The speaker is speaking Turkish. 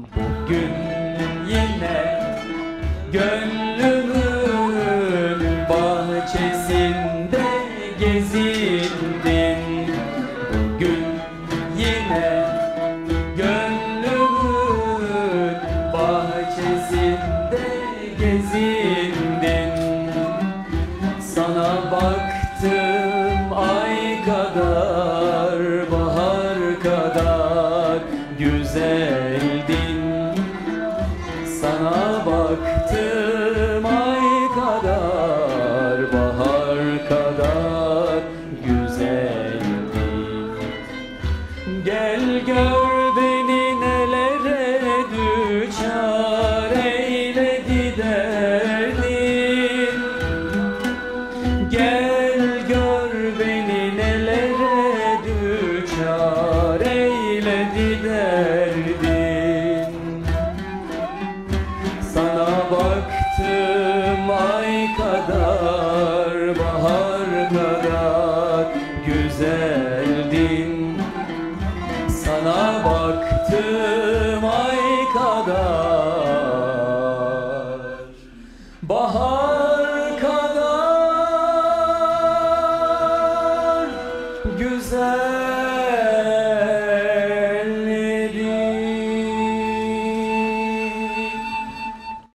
Bugün yine gönlümün bahçesinde gezindin. Bugün yine gönlümün bahçesinde gezindin. Sana baktım ay kadar bahar kadar güzeldin Sana baktım ay kadar bahar kadar güzeldin Gel gör beni nelere düçar eyledi derdin Gel gör beni nelere düçar eyledi derdin baktım ay kadar bahar kadar güzeldin Sana baktım ay kadar bahar kadar güzel